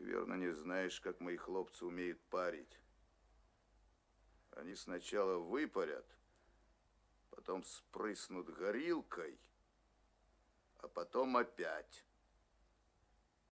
Ты верно не знаешь, как мои хлопцы умеют парить. Они сначала выпарят, потом спрыснут горилкой, а потом опять.